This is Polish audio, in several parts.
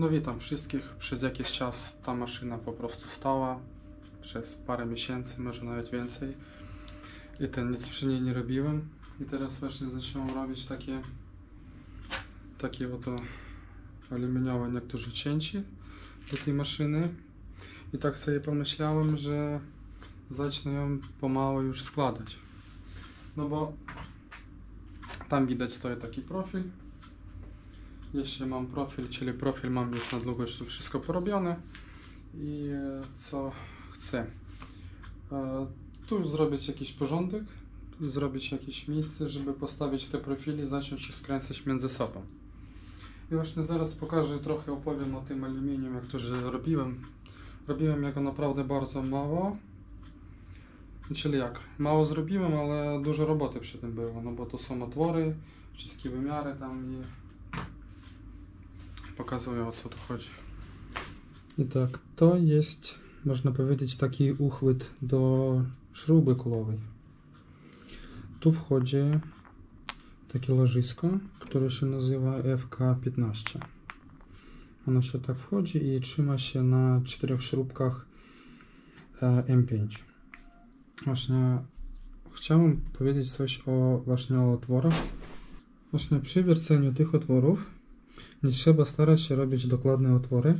No witam wszystkich. Przez jakiś czas ta maszyna po prostu stała. Przez parę miesięcy, może nawet więcej. I ten nic przy niej nie robiłem. I teraz właśnie zacząłem robić takie takie oto aluminiowe niektórzy cięci do tej maszyny. I tak sobie pomyślałem, że zacznę ją pomału już składać. No bo tam widać stoi taki profil. Jeśli mam profil, czyli profil mam już na długość wszystko porobione i e, co chcę. E, Tu zrobić jakiś porządek, zrobić jakieś miejsce, żeby postawić te profile i zacząć je skręcać między sobą. I właśnie zaraz pokażę, trochę opowiem o tym aluminium, jak to że robiłem. Robiłem jego naprawdę bardzo mało. Czyli jak, mało zrobiłem, ale dużo roboty przy tym było, no bo to są otwory, wszystkie wymiary tam i pokazuję o co tu chodzi. I tak, to jest, można powiedzieć, taki uchwyt do śruby kulowej. Tu wchodzi takie łożysko, które się nazywa FK15. Ono się tak wchodzi i trzyma się na czterech śrubkach e, M5. Właśnie chciałem powiedzieć coś o właśnie o otworach. Właśnie przy wierceniu tych otworów nie trzeba starać się robić dokładne otwory.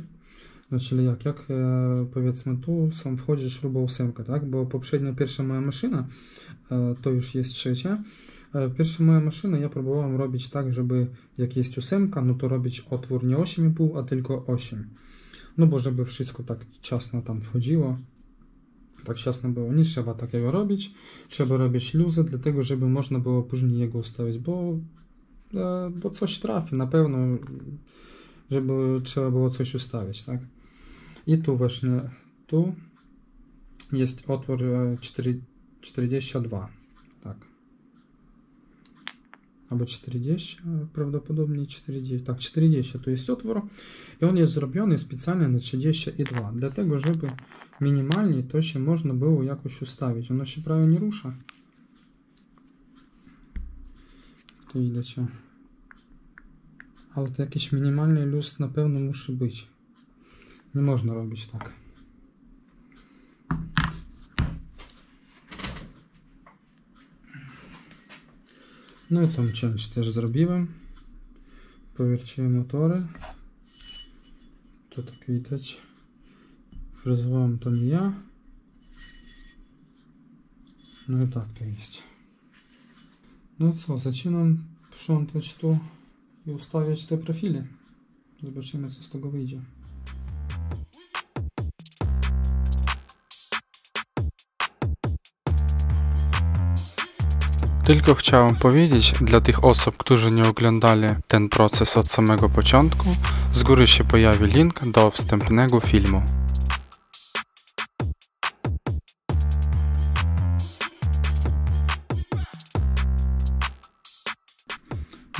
No, czyli jak, jak e, powiedzmy tu są wchodzi śruba ósemka, tak? Bo poprzednia pierwsza moja maszyna, e, to już jest trzecia. E, Pierwsza moja maszyna ja próbowałem robić tak, żeby jak jest ósemka, no to robić otwór nie 8,5, a tylko 8. No bo żeby wszystko tak ciasno tam wchodziło. Tak ciasno było. Nie trzeba takiego robić. Trzeba robić luzę, dlatego żeby można było później jego ustawić, bo, bo coś trafi na pewno, żeby trzeba było coś ustawić, tak? I tu właśnie, tu jest otwór e, 4, 42, tak albo 40, a prawdopodobnie 40, tak 40 to jest otwór i on jest zrobiony specjalnie na 32, dlatego żeby minimalnie to się można było jakoś ustawić, ono się prawie nie rusza. Tu widać, o. ale to jakiś minimalny luz na pewno musi być. Nie można robić tak. No i tą część też zrobiłem. Powierciłem motory. Tu tak widać. Fryzowałem to nie ja. No i tak to jest. No co, zaczynam sprzątać tu i ustawiać te profile. Zobaczymy co z tego wyjdzie. Tylko chciałem powiedzieć dla tych osób, którzy nie oglądali ten proces od samego początku, z góry się pojawi link do wstępnego filmu.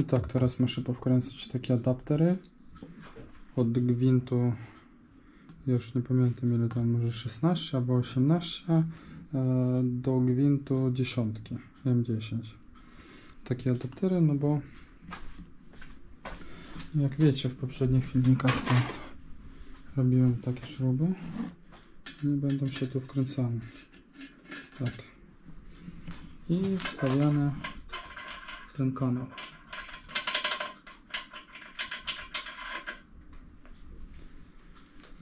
I tak, teraz muszę powkręcać takie adaptery. Od gwintu, już nie pamiętam ile tam, może 16 albo 18 e, do gwintu dziesiątki. M10 takie adaptery, no bo jak wiecie w poprzednich filmikach to robiłem takie śruby. I będą się tu wkręcane. Tak. I wstawiane w ten kanał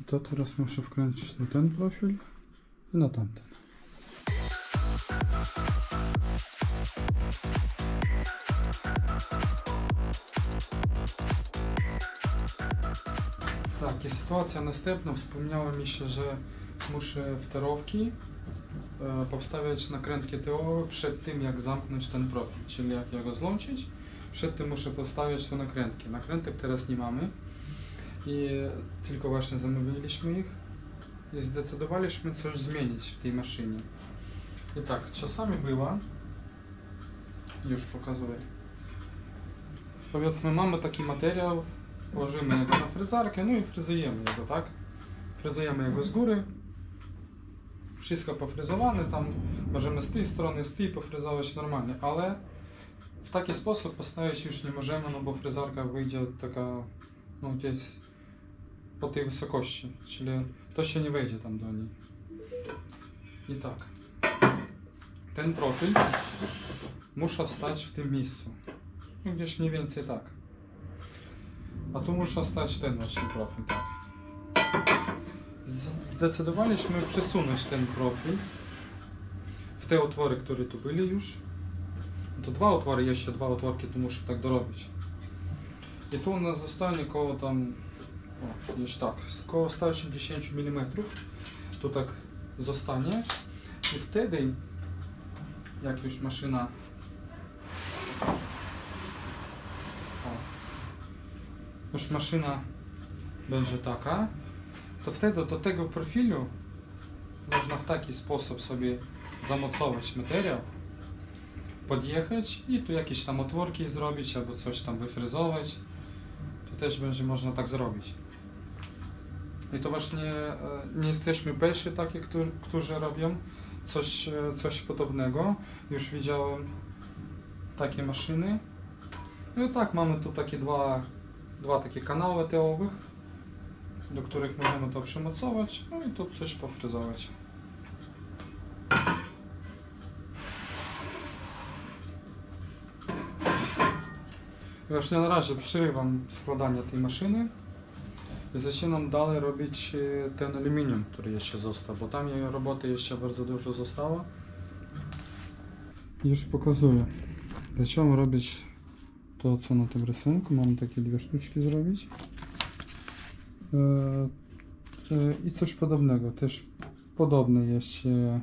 to teraz muszę wkręcić na ten profil i na tamten Tak, i sytuacja następna. Wspomniało mi się, że muszę wtorowki e, powstawiać nakrętki TO przed tym, jak zamknąć ten profil, czyli jak jego złączyć, przed tym muszę powstawiać te nakrętki. Nakrętek teraz nie mamy i tylko właśnie zamówiliśmy ich i zdecydowaliśmy coś zmienić w tej maszynie. I tak, czasami była, już pokazuję, powiedzmy mamy taki materiał, Włożymy jego na fryzarkę, no i fryzujemy jego, tak? Fryzujemy jego z góry. Wszystko pofryzowane, tam możemy z tej strony, z tej pofryzować normalnie, ale w taki sposób postawić już nie możemy, no bo fryzarka wyjdzie taka, no gdzieś po tej wysokości, czyli to się nie wejdzie tam do niej. I tak. Ten profil muszę wstać w tym miejscu. Gdzieś mniej więcej tak. A tu muszę wstać ten właśnie profil, tak. Zdecydowaliśmy przesunąć ten profil w te otwory, które tu byli już. To dwa otwory, jeszcze dwa otworki tu muszę tak dorobić. I tu u nas zostanie koło tam, o, już tak, koło 180 mm. Tu tak zostanie. I wtedy, jak już maszyna o, już maszyna będzie taka, to wtedy do tego profilu można w taki sposób sobie zamocować materiał, podjechać i tu jakieś tam otworki zrobić albo coś tam wyfryzować. To też będzie można tak zrobić. I to właśnie e, nie jesteśmy pierwsi takie, którzy, robią coś, e, coś podobnego. Już widziałem takie maszyny. No i tak, mamy tu takie dwa, dwa takie kanały teowych, do których możemy to przymocować, no i tu coś pofryzować. Właśnie na razie przerywam składanie tej maszyny i zaczynam dalej robić e, ten aluminium, który jeszcze został, bo tam jej roboty jeszcze bardzo dużo zostało. Już pokazuję. Zacząłem robić to, co na tym rysunku. Mam takie dwie sztuczki zrobić. E, e, I coś podobnego. Też podobne jeszcze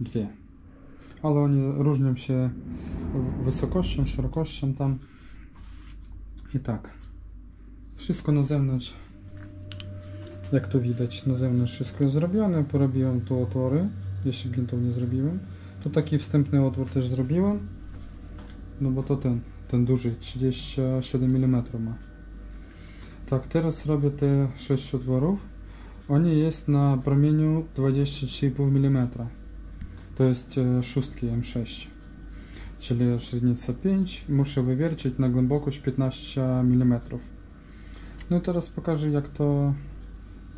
dwie. Ale oni różnią się wysokością, szerokością tam. I tak. Wszystko na zewnątrz. Jak to widać, na zewnątrz wszystko jest zrobione. Porobiłem tu otwory. Jeszcze gwintów nie zrobiłem. Tu taki wstępny otwór też zrobiłem. No bo to ten, ten duży, 37 mm ma. Tak, teraz robię te 6 otworów. Oni jest na promieniu 23,5 mm. To jest e, szóstki M6. Czyli średnica 5. Muszę wywiercić na głębokość 15 mm. No i teraz pokażę jak to,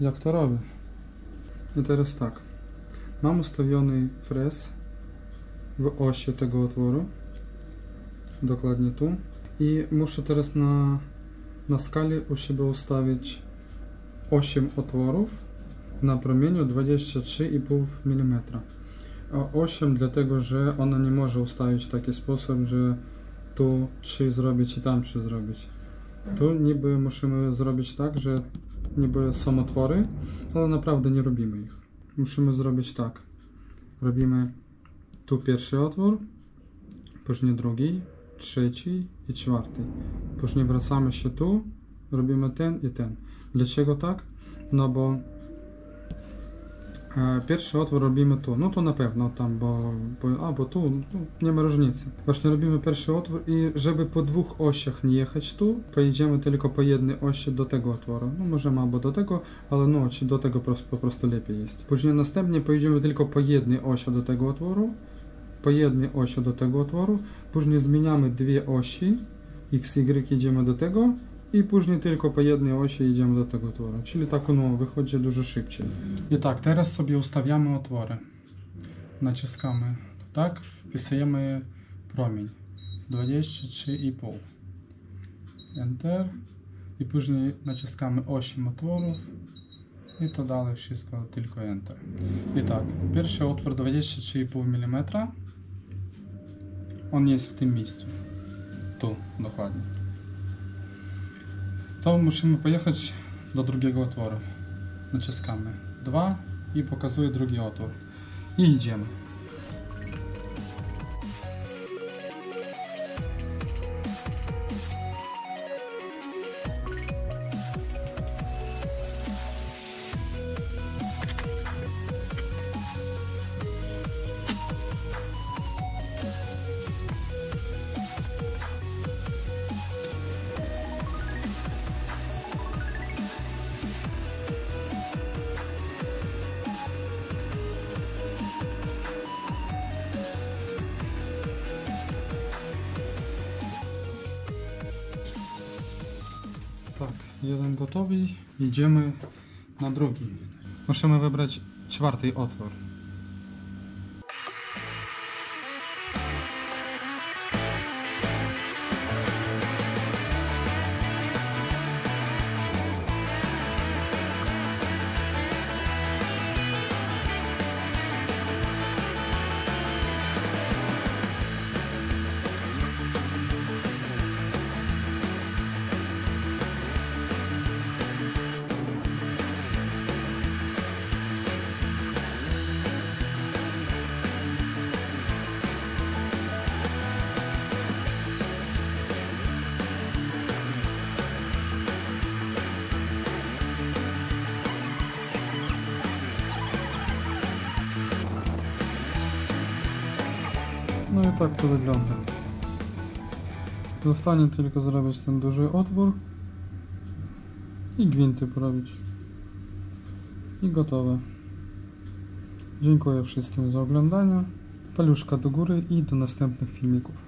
jak to robię. I teraz tak. Mam ustawiony frez w osi tego otworu. Dokładnie tu. I muszę teraz na, na skali u siebie ustawić 8 otworów na promieniu 23,5 mm. A 8 dlatego, że ona nie może ustawić w taki sposób, że tu 3 zrobić i tam 3 zrobić. Tu niby musimy zrobić tak, że niby są otwory, ale naprawdę nie robimy ich. Musimy zrobić tak. Robimy tu pierwszy otwór, później drugi, trzeci i czwarty. Później wracamy się tu, robimy ten i ten. Dlaczego tak? No bo pierwszy otwór robimy tu, no to na pewno tam, bo, bo, a, bo tu, tu nie ma różnicy. Właśnie robimy pierwszy otwór i żeby po dwóch osiach nie jechać tu, pojedziemy tylko po jednej osi do tego otworu. No możemy albo do tego, ale no do tego po, po prostu lepiej jest. Później następnie pojedziemy tylko po jednej osi do tego otworu, po jednej osi do tego otworu, później zmieniamy dwie osi, x, y idziemy do tego i później tylko po jednej osi idziemy do tego otworu. Czyli tak no, wychodzi dużo szybciej. I tak, teraz sobie ustawiamy otwory. Naciskamy tak, wpisujemy promień 23,5 Enter i później naciskamy 8 otworów i to dalej wszystko tylko Enter. I tak, pierwszy otwór 23,5 mm on jest w tym miejscu. Tu, dokładnie. To musimy pojechać do drugiego otworu. Naciskamy 2 i pokazuje drugi otwór. I idziemy. Jeden gotowy. Idziemy na drugi. Musimy wybrać czwarty otwór. Tak to wygląda. Zostanie tylko zrobić ten duży otwór i gwinty porobić. I gotowe. Dziękuję wszystkim za oglądanie. Paluszka do góry i do następnych filmików.